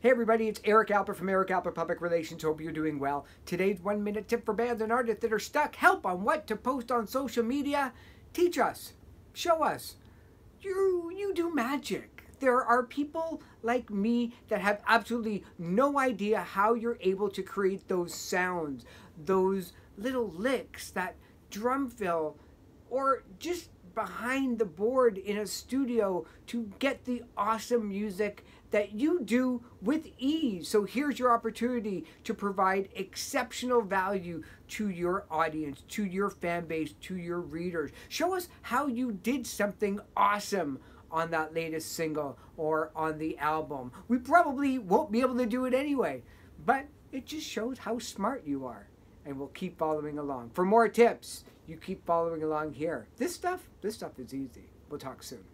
Hey everybody, it's Eric Alper from Eric Alper Public Relations. Hope you're doing well. Today's one minute tip for bands and artists that are stuck. Help on what to post on social media. Teach us. Show us. You you do magic. There are people like me that have absolutely no idea how you're able to create those sounds, those little licks, that drum fill, or just behind the board in a studio to get the awesome music that you do with ease. So here's your opportunity to provide exceptional value to your audience, to your fan base, to your readers. Show us how you did something awesome on that latest single or on the album. We probably won't be able to do it anyway, but it just shows how smart you are. And we'll keep following along. For more tips, you keep following along here. This stuff, this stuff is easy. We'll talk soon.